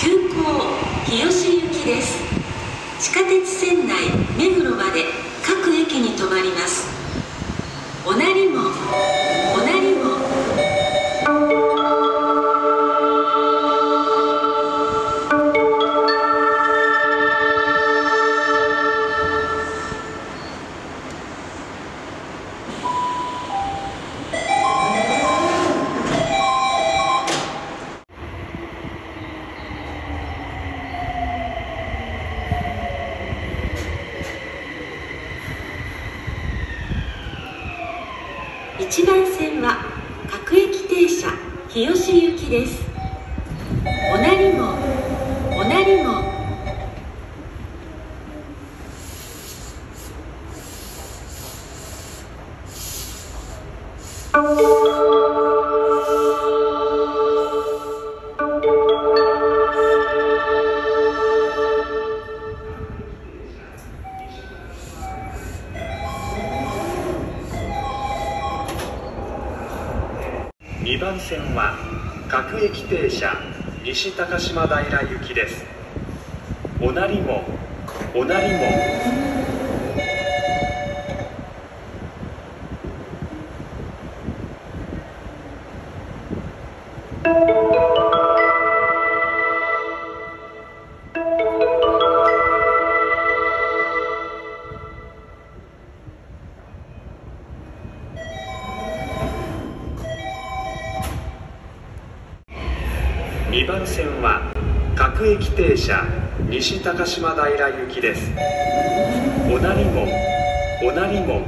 急行日吉行きです。地下鉄線内目黒1番線は各駅停車日吉行きです。おなりもおなりも。2番線は各駅停車西高島平行きです。おなりもおなりも。2番線は各駅停車西高島平行きです。おなりもおなりも